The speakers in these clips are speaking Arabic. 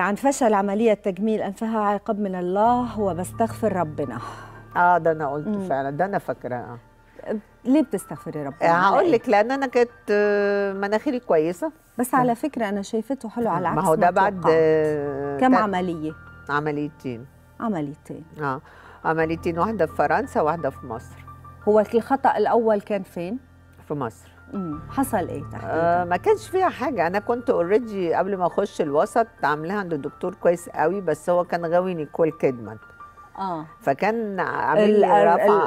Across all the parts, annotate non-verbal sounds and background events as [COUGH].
عن فشل عملية تجميل أنفها عقاب من الله وبستغفر ربنا آه ده أنا قلت مم. فعلا ده أنا فاكراه ليه بتستغفري ربنا؟ هقول لك لأن أنا كانت آه، مناخيري كويسة بس على فكرة أنا شايفته حلو على عكس ما هو ده بعد. آه، كم عملية؟ عمليتين عمليتين آه عمليتين واحدة في فرنسا واحدة في مصر هو الخطأ الأول كان فين؟ في مصر مم. حصل آه تحديدا؟ ما كانش فيها حاجة أنا كنت already قبل ما أخش الوسط عاملاها عند الدكتور كويس قوي بس هو كان غاوي نيكول كيدمان آه فكان عامل الم-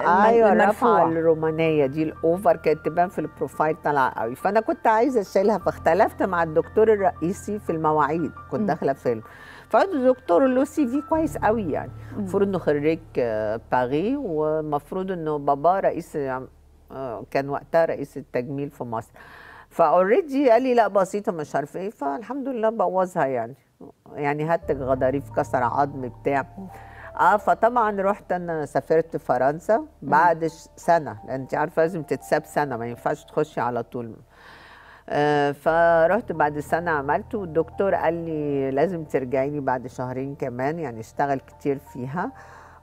أيوه. رفعه الرومانية دي ال over كانت تبان في ال profile طالعة قوي فأنا كنت عايزة أشيلها فاختلفت مع الدكتور الرئيسي في المواعيد كنت. داخلة فيلم فقلت الدكتور له CV كويس قوي يعني. المفروض إنه خريج آه، باريس ومفروض إنه بابا رئيس آه، كان وقتها رئيس التجميل في مصر. ف already قال لي لا بسيطة مش عارفه إيه. فالحمد لله بوظها يعني. يعني هتك غضاريف كسر عظم بتاع. آه فطبعا رحت أنا سافرت فرنسا بعد سنة. لأن أنت عارفة لازم تتساب سنة ما ينفعش تخشي على طول. آه فرحت بعد سنة عملت والدكتور قال لي لازم ترجعي لي بعد شهرين كمان يعني اشتغل كتير فيها.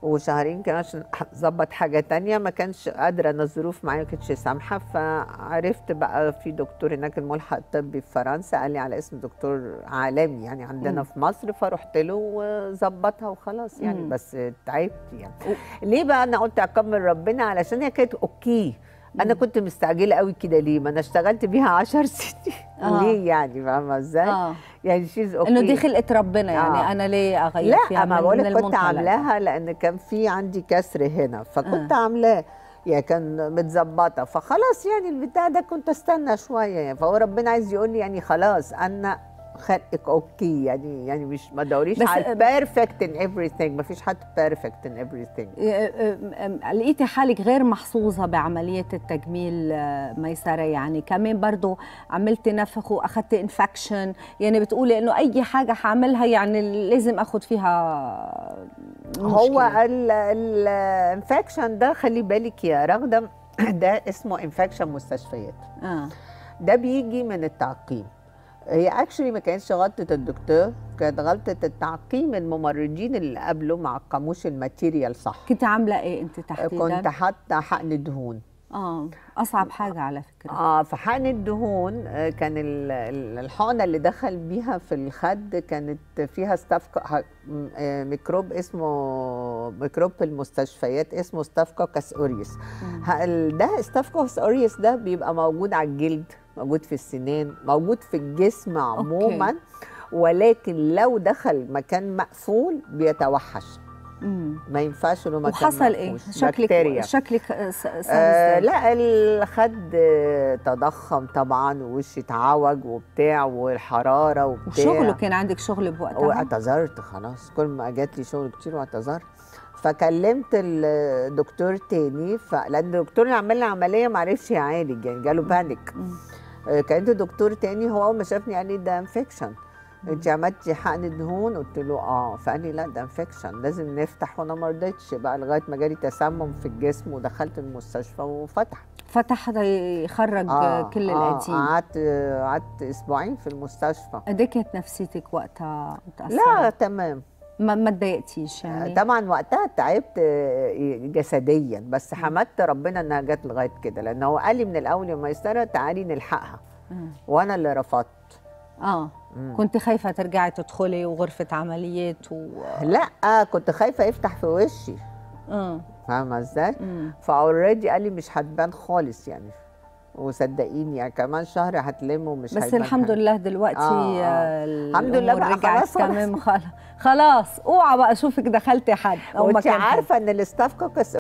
وشهرين كمان عشان أظبط حاجة تانية. ما كانش قادرة أنا الظروف معايا ما كانتش سامحة. فعرفت بقى في دكتور هناك الملحق الطبي في فرنسا قال لي على اسم دكتور عالمي يعني عندنا مم. في مصر. فرحت له وظبطها وخلاص يعني مم. بس تعبت يعني. ليه بقى أنا قلت من ربنا؟ علشان هي كانت okay. أنا. كنت مستعجلة قوي كده ليه؟ ما أنا اشتغلت بيها 10 [LAUGHS] سنين. آه. ليه يعني؟ فاهمة إزاي؟ آه. يعني she's okay إنه دي خلقة ربنا يعني آه. أنا ليه فيها لا ما من- بقول كنت. عاملاها لأن كان في عندي كسر هنا فكنت آه. عاملاه يعني كان متظبطة فخلاص يعني البتاع ده كنت أستنى شوية يعني فهو ربنا عايز يقول لي يعني خلاص أنا خلقك okay يعني يعني مش ما تدوريش على perfect in everything ما فيش حد perfect in everything لقيتي حالك غير محظوظة بعملية التجميل آه، ميسرة يعني كمان برضو عملتي نفخ وأخذتي infection يعني بتقولي إنه أي حاجة حعملها يعني لازم أخذ فيها هو مشكلة. ال infection ده خلي بالك يا رغدة [CLEARS THROAT] ده اسمه infection مستشفيات آه. ده بيجي من التعقيم هي actually ما كانتش غلطه الدكتور كانت غلطه التعقيم الممرضين اللي قبله ما عقموش ال material صح. كنت عاملة إيه أنت تحديدا؟ كنت حاطة حقن دهون. آه أصعب حاجة على فكرة. آه فحقن الدهون آه، كان ال- ال- الحقنة اللي دخل بيها في الخد كانت فيها م- آه، ميكروب اسمه ميكروب المستشفيات اسمه مم. ه- ال- ده staphylococcus aureus ده بيبقى موجود على الجلد. موجود في السنان موجود في الجسم عموما ولكن لو دخل مكان مقفول بيتوحش مم. ما ينفعش له مكان وحصل؟ مقفول. شكلك بكتيريا. شكلك آه،؟ لا الخد تضخم طبعا ووشي اتعوج وبتاع والحرارة وبتاع وشغله كان عندك شغل بوقتها؟ واعتذرت خلاص كل ما جات لي شغل كتير واعتذرت فكلمت الدكتور تاني ف... لأن الدكتور اللي عمل لي عملية ما عرفش يعالج يعني جاله panic مم. آه، كلمت دكتور تاني هو أول ما شافني قال لي ده infection. انت عملتي حقن دهون؟ قلت له آه. فقال لي لا ده انفكشن لازم نفتح وأنا ما رضيتش بقى لغاية ما جالي تسمم في الجسم ودخلت المستشفى وفتح. فتح يخرج آه كل آه القديم قعدت قعدت أسبوعين في المستشفى. قد إيه كانت نفسيتك وقتها؟ متأثرة؟ لا تمام. ما ما تضايقتيش يعني؟ طبعا وقتها تعبت آه، جسديا بس حمدت ربنا إنها جت لغاية كده لأن هو قال لي من الأول يا ميسره تعالي نلحقها. وأنا اللي رفضت. آه. مم. كنت خايفة ترجعي تدخلي وغرفة عمليات و لا كنت خايفة يفتح في وشي. آه فاهمة إزاي. ف already قال لي مش هتبان خالص يعني. وصدقيني يعني كمان شهر هتلم ومش بس الحمد. لله دلوقتي آه، آه. آه. الحمد لله بقى خلاص. تمام خلاص خلاص اوعى بقى اشوفك دخلتي حد أو حد عارفة إن ال staphylococcus